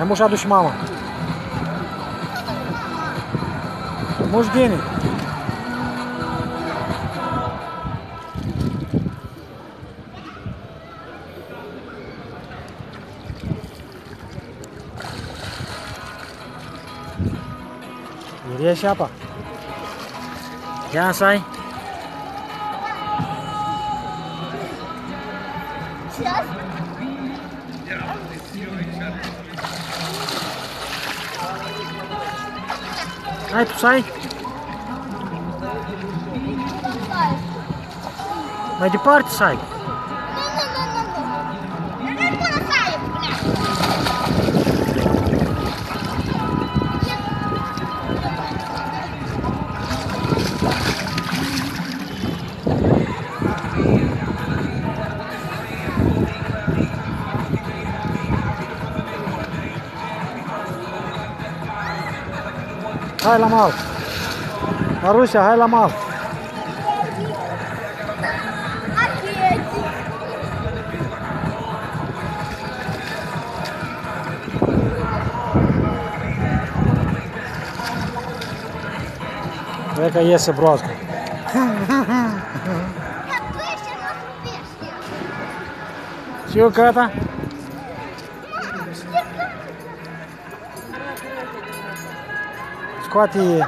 Ему já mama. Муж денег. Iria siapa? Jangan say. Сейчас? Ai, tu sai. vai de parte sai. Хай ламал. Маруся, хай ламал. Века ну, є сибродка. Чого ката? 话题。